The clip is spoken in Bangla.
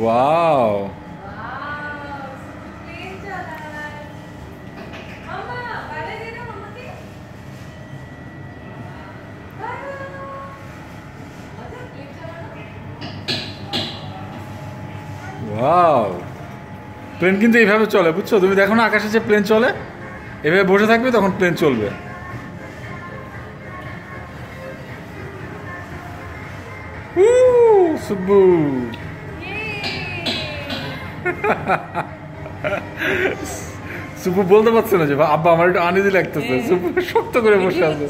মামাকে আচ্ছা প্লেন কিন্তু এইভাবে চলে, বুঝছ? তুমি দেখো না আকাশে যে প্লেন চলে? এভাবে বসে থাকবে, তখন প্লেন চলবে। সুব্বু সুব্বু বলতে পারছে না যে আব্বা আমার একটু আনিজি লাগতেছে। সুপু শক্ত করে বসে আছে।